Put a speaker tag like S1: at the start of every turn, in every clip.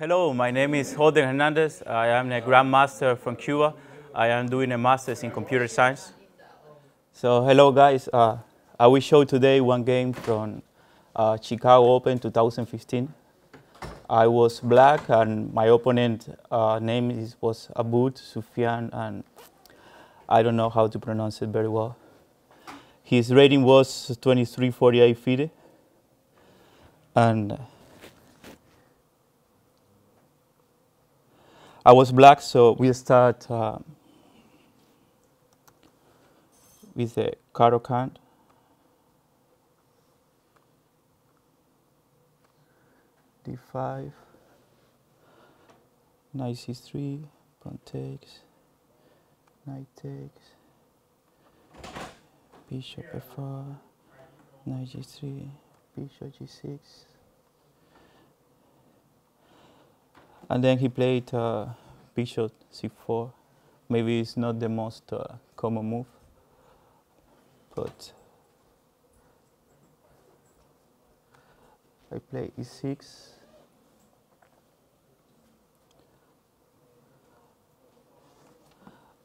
S1: Hello, my name is Holden Hernandez. I am a Grandmaster from Cuba. I am doing a Master's in Computer Science. So hello guys, uh, I will show today one game from uh, Chicago Open 2015. I was black and my opponent uh, name is, was Abud Sufyan and I don't know how to pronounce it very well. His rating was 2348 FIDE and I was black, so we start uh, with the Caro-Kann. D5, knight c3, pawn takes, knight takes, bishop f4, knight g3, bishop g6, And then he played uh, bishop c4. Maybe it's not the most uh, common move, but I play e6.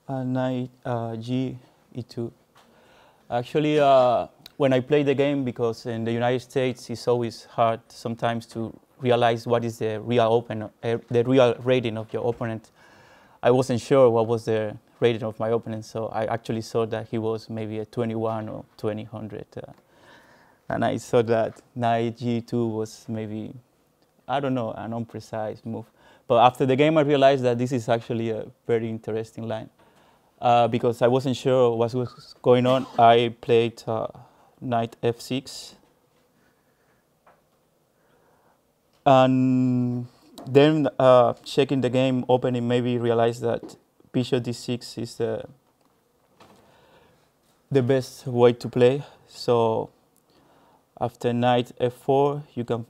S1: And knight uh, g e2. Actually, uh, when I play the game, because in the United States it's always hard sometimes to realize what is the real open, uh, the real rating of your opponent. I wasn't sure what was the rating of my opponent, so I actually saw that he was maybe a 21 or 2000. Uh, and I saw that knight g2 was maybe, I don't know, an unprecise move. But after the game, I realized that this is actually a very interesting line. Uh, because I wasn't sure what was going on, I played uh, knight f6 And then uh, checking the game opening, maybe realize that bishop d6 is the, the best way to play. So after knight f4, you can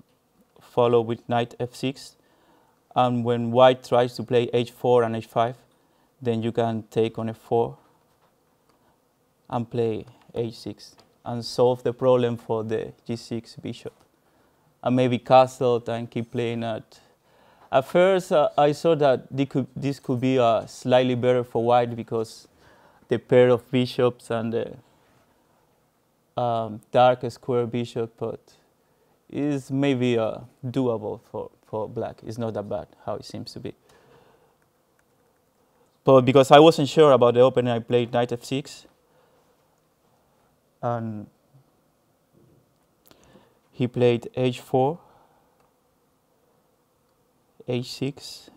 S1: follow with knight f6. And when white tries to play h4 and h5, then you can take on f4 and play h6 and solve the problem for the g6 bishop maybe castle and keep playing at. At first, uh, I saw that this could, this could be uh, slightly better for white because the pair of bishops and the um, dark square bishop, but is maybe uh, doable for, for black. It's not that bad how it seems to be. But because I wasn't sure about the opening, I played knight f6. And he played h4, h6,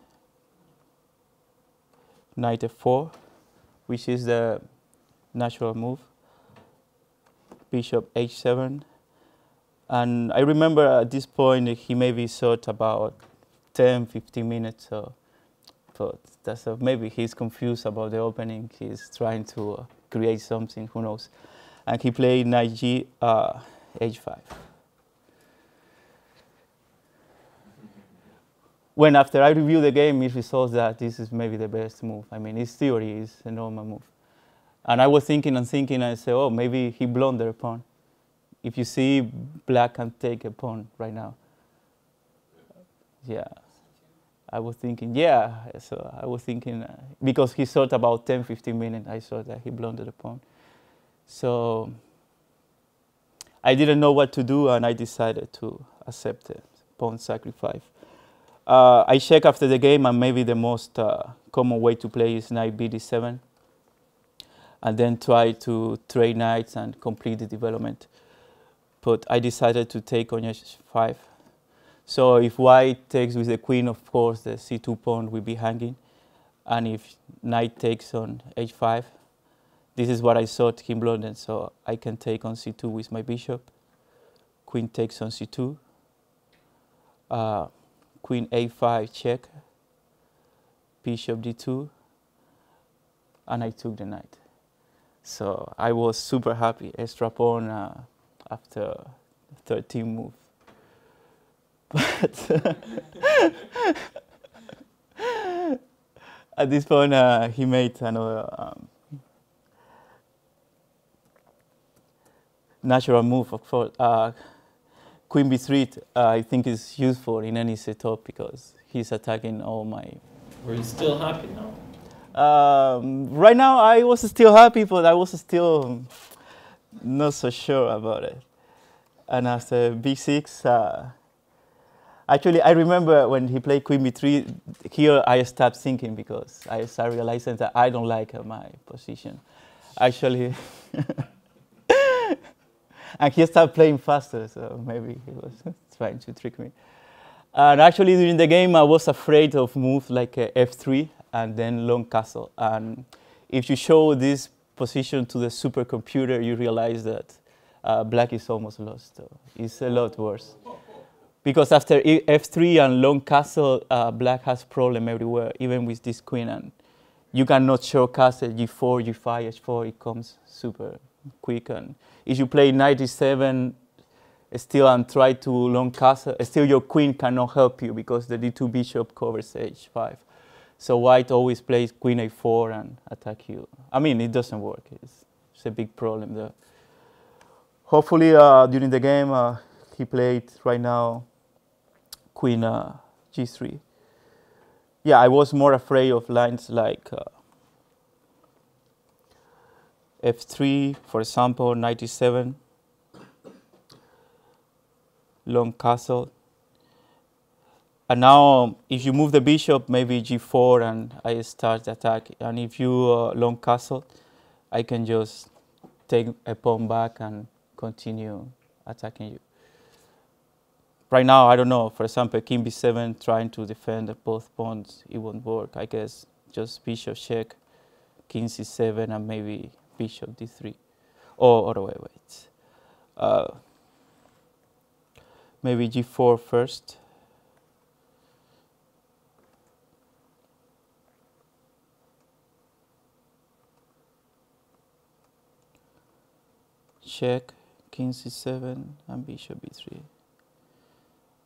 S1: knight f4, which is the natural move, bishop h7, and I remember at this point he maybe thought about 10, 15 minutes, so, but that's a, maybe he's confused about the opening, he's trying to uh, create something, who knows. And he played knight g, uh, h5. When after I review the game, it results that this is maybe the best move. I mean, his theory is a normal move. And I was thinking and thinking, and I said, oh, maybe he blundered a pawn. If you see, black can take a pawn right now. Yeah. I was thinking, yeah. So I was thinking, uh, because he thought about 10, 15 minutes, I saw that he blundered a pawn. So I didn't know what to do, and I decided to accept it, pawn sacrifice. Uh, I check after the game, and maybe the most uh, common way to play is knight bd7, and then try to trade knights and complete the development. But I decided to take on h5. So if white takes with the queen, of course, the c2 pawn will be hanging. And if knight takes on h5, this is what I thought him blundered. So I can take on c2 with my bishop. Queen takes on c2. Uh, queen a5 check, bishop d2, and I took the knight. So I was super happy, extra pawn uh, after 13 moves. But at this point, uh, he made another um, natural move, of course. Uh, queen b3, uh, I think is useful in any setup because he's attacking all my.
S2: Were you still happy now?
S1: Um, right now, I was still happy, but I was still not so sure about it. And after b6, uh, actually, I remember when he played queen b3, here I stopped thinking because I started realizing that I don't like my position. Actually, and he started playing faster, so maybe he was trying to trick me. And actually, during the game, I was afraid of moves like f3 and then long castle. And if you show this position to the supercomputer, you realize that uh, black is almost lost. So it's a lot worse. Because after f3 and long castle, uh, black has problem everywhere, even with this queen. And you cannot show castle g4, g5, h4. It comes super quick. And if you play knight e7, still and try to long castle, still your queen cannot help you because the d2 bishop covers h5. So white always plays queen a4 and attack you. I mean, it doesn't work. It's, it's a big problem there. Hopefully, uh, during the game, uh, he played right now queen uh, g3. Yeah, I was more afraid of lines like uh, f3, for example, 97, long castle, and now, if you move the bishop, maybe g4, and I start the attack. And if you uh, long castle, I can just take a pawn back and continue attacking you. Right now, I don't know. For example, king b7, trying to defend both pawns, it won't work. I guess just bishop check, king c7, and maybe bishop d3. Or, oh, wait, wait. Uh, maybe g4 first. check, king c7, and bishop b3.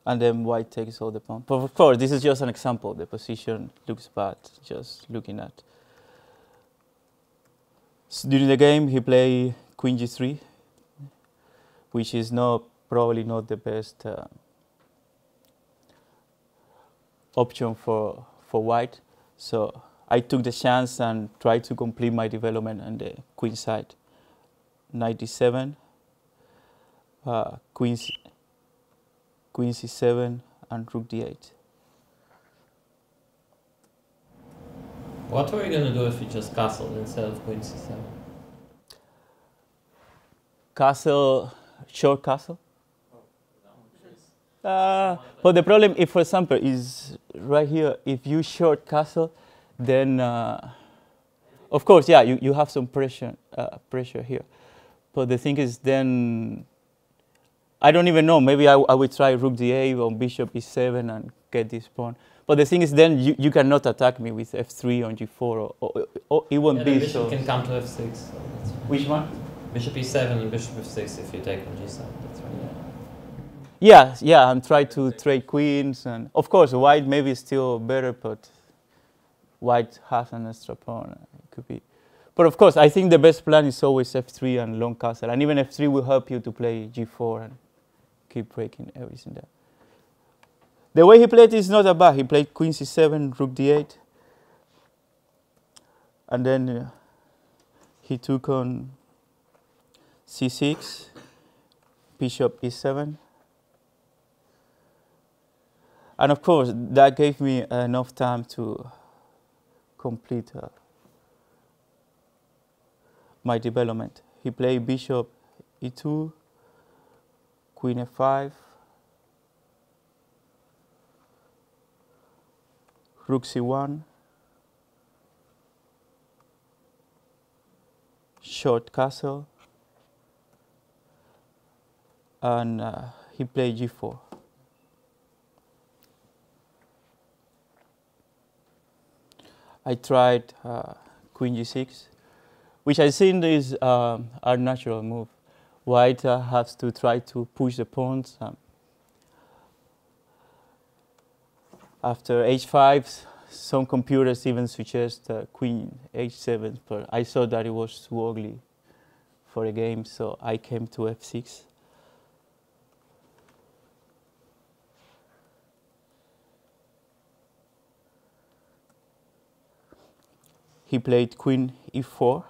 S1: And then white takes all the pawn. But of course, this is just an example. The position looks bad, just looking at. So during the game, he played queen g3, which is not probably not the best uh, option for, for white. So I took the chance and tried to complete my development on the queen side. 97, uh, queen, queen c7, and rook d8.
S2: What are you going to do if you just castle instead of queen c7?
S1: Castle, short castle? Uh, but the problem, if for example, is right here, if you short castle, then uh, of course, yeah, you, you have some pressure, uh, pressure here. But the thing is then, I don't even know, maybe I, I would try rook d8 or bishop e7 and get this pawn. But the thing is then you, you cannot attack me with f3 on g4 or, or, or it won't
S2: yeah,
S1: be
S2: bishop
S1: so.
S2: can come to f6. So
S1: Which one?
S2: Bishop e7 and bishop f6 if you take on g7. That's right.
S1: Yeah, yeah, I'm trying to trade queens and of course white maybe still better, but white has an extra pawn. It could be. But of course, I think the best plan is always f3 and long castle. And even f3 will help you to play g4 and keep breaking everything there. The way he played is not that bad. He played queen c7, rook d8. And then uh, he took on c6, bishop e7. And of course, that gave me enough time to complete uh, my development. He played bishop e2, queen f5, rook c1, short castle, and uh, he played g4. I tried uh, queen g6, which I think is um, a natural move. White uh, has to try to push the pawns. Um, after H5, some computers even suggest uh, queen h7, but I saw that it was too ugly for a game, so I came to f6. He played queen e4.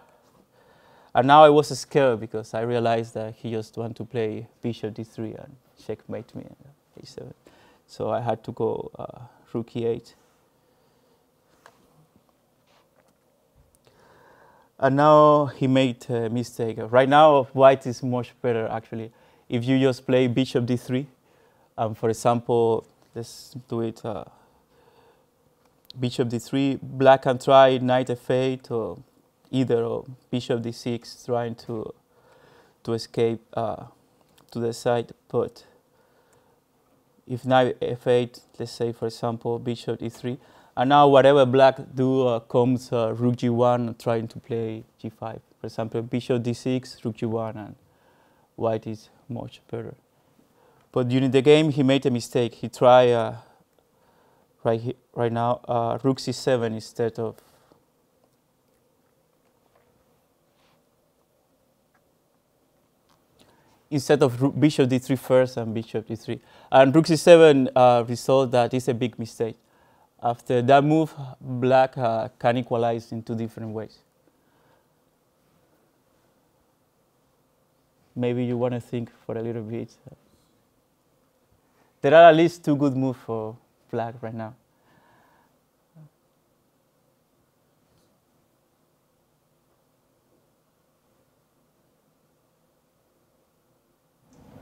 S1: And now I was scared because I realized that he just wanted to play bishop d3 and checkmate me in h7. So I had to go uh, rook e8. And now he made a mistake. Right now, white is much better, actually. If you just play bishop d3, um, for example, let's do it uh, bishop d3, black can try knight f8 or either or bishop d6 trying to to escape uh, to the side but if knight f8 let's say for example bishop e3 and now whatever black do uh, comes uh, rook g1 trying to play g5 for example bishop d6 rook g1 and white is much better. But during the game he made a mistake. He tried uh, right here, right now uh, rook c7 instead of instead of bishop d3 first and bishop d3 and rook c7 uh, result that is a big mistake. After that move black uh, can equalize in two different ways. Maybe you want to think for a little bit. There are at least two good moves for black right now.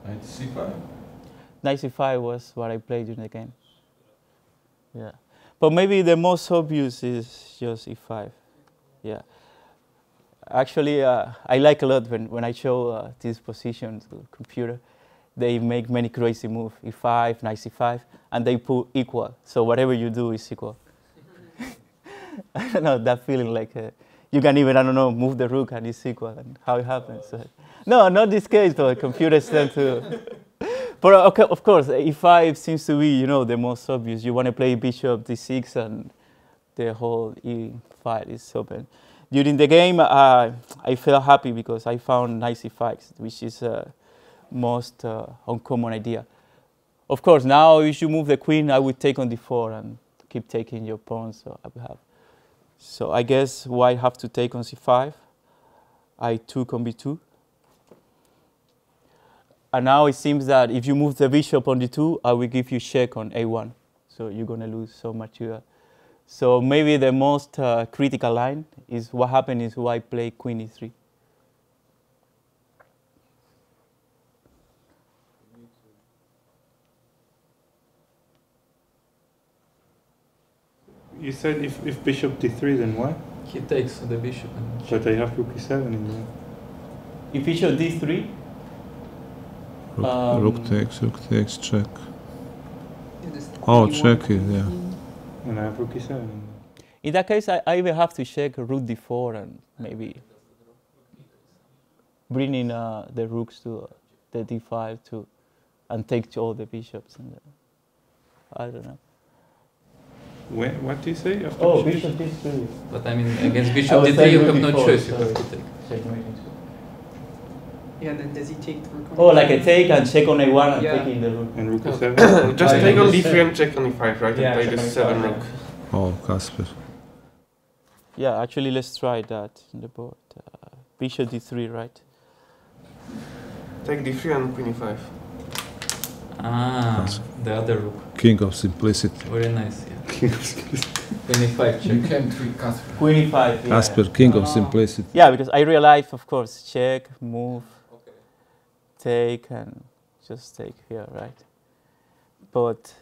S3: Knight c5.
S1: Knight c5 was what I played during the game. Yeah. But maybe the most obvious is just e5. Yeah. Actually, uh, I like a lot when, when I show uh, this position to the computer they make many crazy moves, e5, knight c5, and they put equal. So whatever you do is equal. I don't know, that feeling like uh, you can even, I don't know, move the rook and it's equal and how it happens. So, no, not this case, but computers tend to. but okay, of course, e5 seems to be, you know, the most obvious. You want to play bishop d6 and the whole e5 is open. During the game, uh, I felt happy because I found knight c5, which is uh, most uh, uncommon idea. Of course, now if you move the queen, I would take on d4 and keep taking your pawn, so I would have. So I guess white have to take on c5. I took on b2. And now it seems that if you move the bishop on d2, I will give you check on a1. So you're going to lose so much here. So maybe the most uh, critical line is what happened is white play queen e3.
S4: You said if, if bishop d3, then what?
S2: He takes the bishop. And
S4: But I have rook e7 in there.
S1: If bishop d3,
S3: Rook,
S1: Um,
S3: rook takes, rook takes, check. Oh, check it, yeah.
S4: And I have rook e7 in
S1: that case, I, I even have to check rook d4 and maybe bringing uh, the rooks to uh, the d5 to and take to all the bishops. And the, I don't know.
S4: When, what do you say? After
S1: Oh,
S4: bishop?
S1: bishop d3.
S2: But I mean, against bishop d3, you have no
S1: d4,
S2: choice. You have to take.
S1: Checkmate.
S5: Yeah, then does he take the rook?
S1: Oh, like
S5: e7?
S1: a take and check on a1 and
S5: Yeah.
S1: taking the rook.
S4: And rook
S6: Oh.
S4: e7?
S6: Just
S1: I
S6: take on
S1: understand.
S6: d3 and check on e5, right?
S1: Yeah,
S6: and play
S1: check
S6: the 7
S1: e5,
S6: rook.
S3: Oh, Casper.
S1: Yeah, actually, let's try that in the board. Uh, bishop d3, right?
S6: Take d3 and queen e5.
S2: Ah,
S3: That's-
S2: the other rook.
S3: King of simplicity.
S2: Very nice, yeah. Queen e5
S7: You
S2: check.
S7: can tweak Casper.
S1: Queen e5. Yeah.
S3: Casper, king of simplicity.
S1: Yeah, because I realized, of course, check, move, okay. take, and just take here, right? But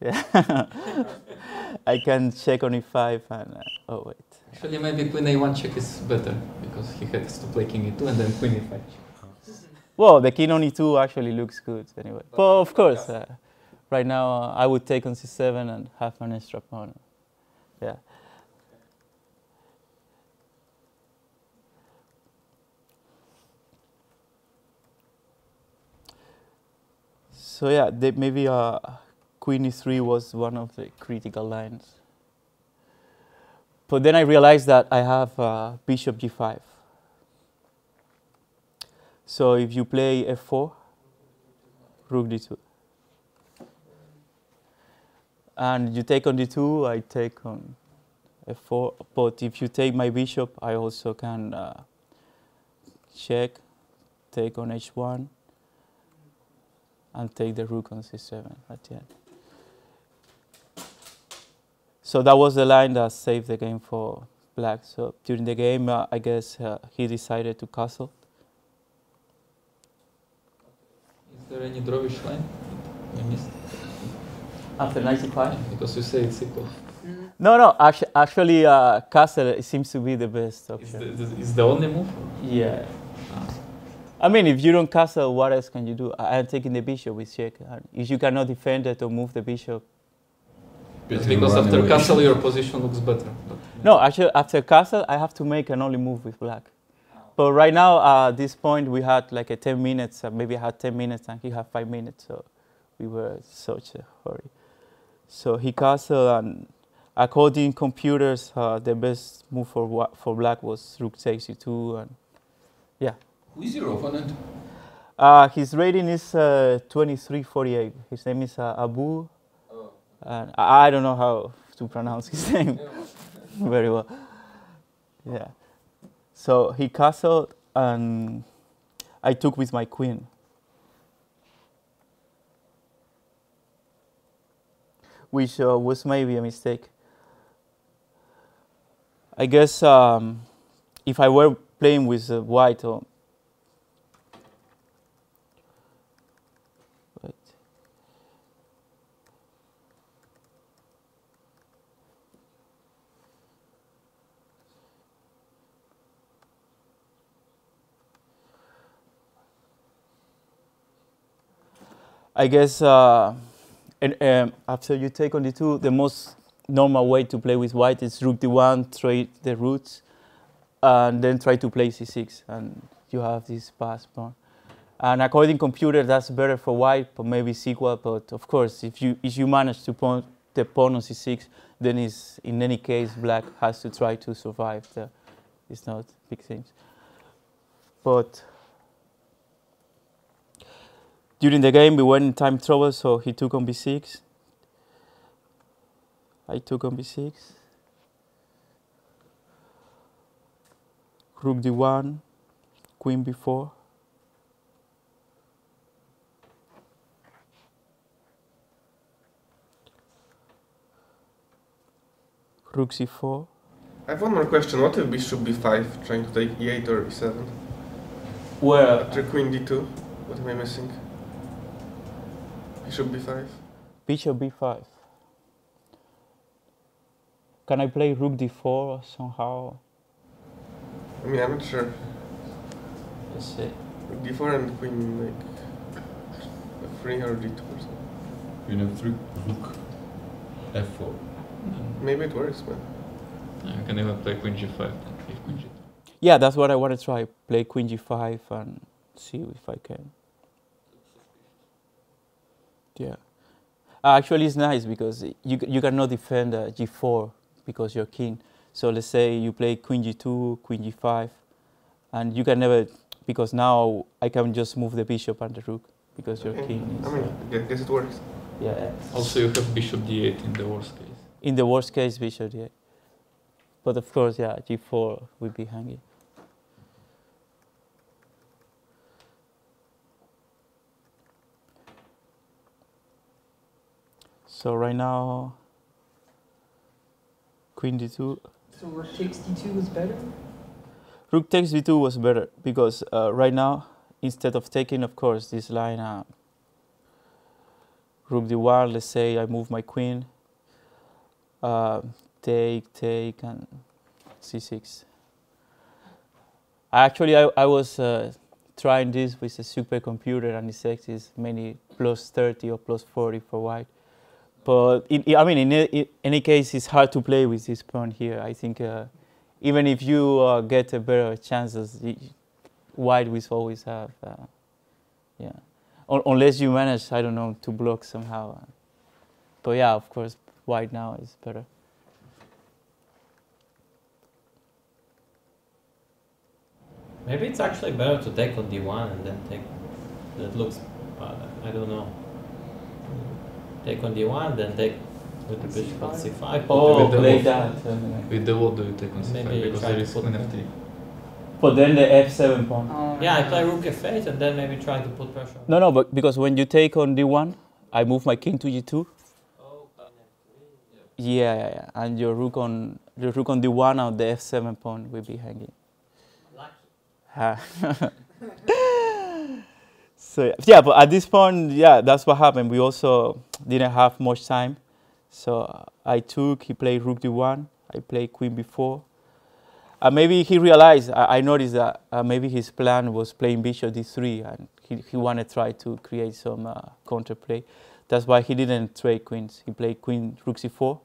S1: yeah, I can check on e5 and uh, oh wait,
S2: Actually, maybe queen a1 check is better because he has to play king e2 and then queen e5 check.
S1: Well, the king on e2 actually looks good anyway. But of course, uh, right now uh, I would take on c7 and have an extra pawn. Yeah. So yeah, they, maybe uh, queen e3 was one of the critical lines. But then I realized that I have uh, bishop g5. So if you play f4, rook d2. And you take on d2, I take on f4. But if you take my bishop, I also can uh, check, take on h1, and take the rook on c7 at the end. So that was the line that saved the game for black. So during the game, uh, I guess uh, he decided to castle.
S7: Is there any drawish line? I missed.
S1: After 95?
S7: Because you say it's equal.
S1: No, no, actually, actually uh, castle seems to be the best option.
S7: the, the, is the only move?
S1: Yeah. I mean, if you don't castle, what else can you do? I- I'm taking the bishop with check. If you cannot defend it or move the bishop.
S7: It's
S3: Better
S7: because after
S3: away.
S7: castle your position looks better. But
S1: No, actually, after castle, I have to make an only move with black. But right now, uh, at this point, we had like a 10 minutes, uh, maybe I had 10 minutes and he had 5 minutes, so we were such a hurry. So he castled, and according computers, uh, the best move for, for black was rook takes e2, and yeah.
S3: Who is your opponent?
S1: Uh, his rating is uh, 2348. His name is uh, Abu. And I, I don't know how to pronounce his name very well. Yeah. So he castled, and I took with my queen. Which uh, was maybe a mistake. I guess um, if I were playing with uh, white or I guess uh, and, um, after you take on the two, the most normal way to play with white is rook d1, trade the rooks, and then try to play c6, and you have this pass pawn. And according to computer, that's better for white, but maybe sequel. But of course, if you if you manage to pawn the pawn on c6, then it's, in any case black has to try to survive. The, it's not big things. But during the game, we went in time trouble, so he took on b6. I took on b6. Rook d1, queen b4. Rook c4.
S6: I have one more question. What if bishop b5 trying to take e8 or e7?
S1: Where
S6: After queen d2, what am I missing? Bishop b5.
S1: bishop b5. Can I play rook d4 somehow?
S6: I mean, I'm not sure.
S1: Let's see.
S6: d4 and queen like f3 or d2 or something.
S3: You know, rook, rook f4.
S6: Maybe it works, but
S7: I can even play queen g5 then, if queen g2.
S1: Yeah, that's what I want to try. Play queen g5 and see if I can. Yeah. Uh, actually, it's nice because you you cannot defend uh, g4 because you're king. So let's say you play queen g2, queen g5, and you can never because now I can just move the bishop and the rook because your
S6: Okay.
S1: king is.
S6: I mean,
S1: uh,
S6: I guess it works.
S1: yeah.
S7: Also, you have bishop d8 in the worst case.
S1: In the worst case, bishop d8. But of course, yeah, g4 will be hanging. So right now, queen d2.
S5: So rook takes d2 was better?
S1: Rook takes d2 was better because uh, right now, instead of taking, of course, this line, uh, rook d1, let's say I move my queen, uh, take, take, and c6. Actually, I, I was uh, trying this with a supercomputer, and it says it's many plus 30 or plus 40 for white. But in, I mean, in, in any case, it's hard to play with this pawn here. I think uh, even if you uh, get a better chances, y- white will always have, uh, yeah. Un- unless you manage, I don't know, to block somehow. But yeah, of course, white now is better.
S2: Maybe it's actually better to take on d1 and then take. That looks. I don't know. Take on d1, then take With the bishop on c5.
S1: Oh,
S2: with the
S1: play
S2: wolf.
S1: that. uh,
S7: With the what do you take on c5?
S2: Maybe
S7: Because there is
S2: there
S7: to
S2: queen
S7: f3.
S1: But then the f7 pawn.
S5: Oh,
S2: Yeah, I play rook f8 and then maybe try to put pressure. on.
S1: No, no, but because when you take on d1, I move my king to g2.
S2: Oh,
S1: Yeah, yeah, yeah. And your rook on your rook on d1 and the f7 pawn will be hanging. Ha. so yeah, but at this point, yeah, that's what happened. We also didn't have much time, so I took. He played rook d1. I played queen b4. Uh, maybe he realized. I, I noticed that uh, maybe his plan was playing bishop d3, and he, he wanted to try to create some uh, counterplay. That's why he didn't trade queens. He played queen rook c4.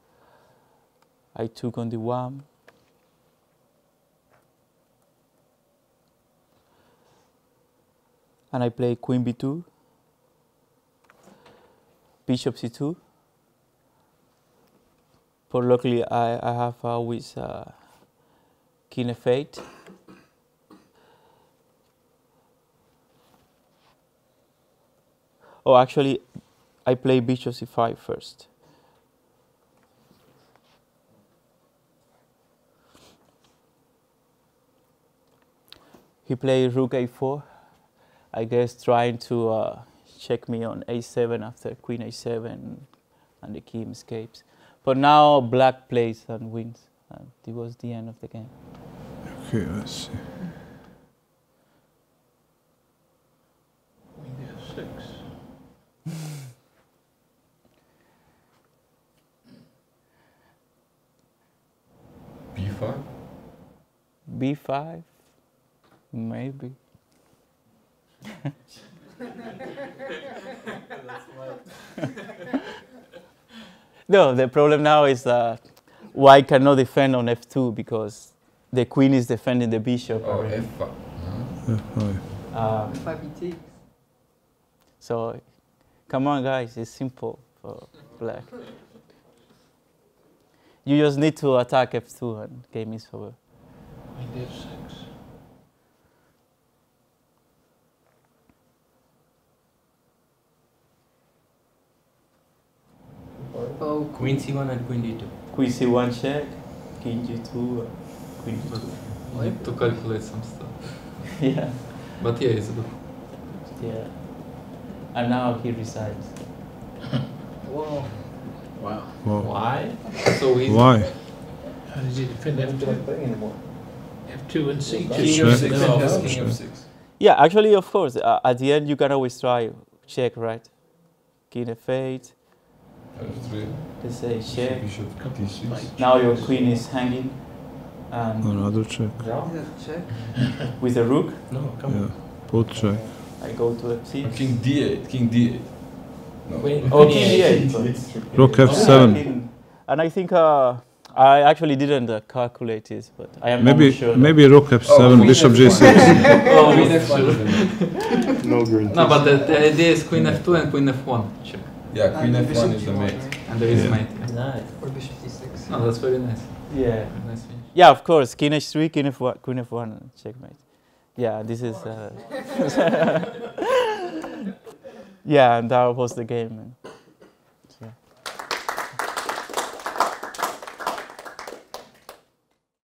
S1: I took on d1. And I play queen b2, bishop c2. But luckily, I, I have always uh, king f8. Oh, actually, I play bishop c5 first. He played rook a4. I guess trying to uh, check me on a7 after queen a7 and the king escapes. But now black plays and wins. And it was the end of the game.
S3: Okay, let's see.
S7: b5?
S1: b5, maybe. No, the problem now is that white cannot defend on f2 because the queen is defending the bishop.
S7: Oh,
S1: already.
S7: f5.
S3: F5.
S1: Um,
S5: Five takes.
S1: so, come on, guys, it's simple for black. You just need to attack f2 and game is over.
S5: Oh,
S2: Queen c1 and queen d2.
S1: Queen c1 check, king g2, uh, queen
S7: But
S1: g2.
S7: you need to calculate some stuff.
S1: yeah,
S7: But yeah, it's good.
S1: yeah. And now he resigns.
S5: whoa.
S8: Wow.
S3: Wow.
S2: Why?
S7: So easy.
S3: Why?
S8: How did he defend F2? F2 and C2.
S1: King
S3: of
S7: Six,
S3: six.
S7: no,
S3: Yeah.
S7: king of six.
S1: Yeah, actually, of course, uh, at the end you can always try check, right? King f8,
S7: F3.
S1: They say check.
S7: Bishop d6.
S1: Now your queen is hanging, and
S3: Another check.
S5: Yeah, check.
S1: with a rook,
S7: No, come
S3: Yeah. Both check.
S1: I go to f6.
S7: King d8, king d8. No.
S2: Queen,
S1: Oh,
S2: queen
S1: king d8.
S3: Rook F7.
S1: And I think uh, I actually didn't uh, calculate this, but I am
S3: Maybe
S1: not sure.
S3: maybe Rook F7,
S7: queen
S3: Bishop
S7: F1.
S3: G6.
S7: Oh, queen f2.
S4: No guarantee.
S7: No, but the, the idea is queen f2 and queen f1. Check.
S6: Yeah, queen
S5: And
S6: f1 is the mate.
S7: And there is
S3: Yeah.
S7: mate. Yeah.
S2: Nice.
S5: Or bishop d6.
S7: No, that's very nice.
S1: Yeah.
S7: Very nice finish.
S1: Yeah, of course. King h3, king f1, queen f1, checkmate. Yeah, this is. Uh, yeah, and that was the game. Man.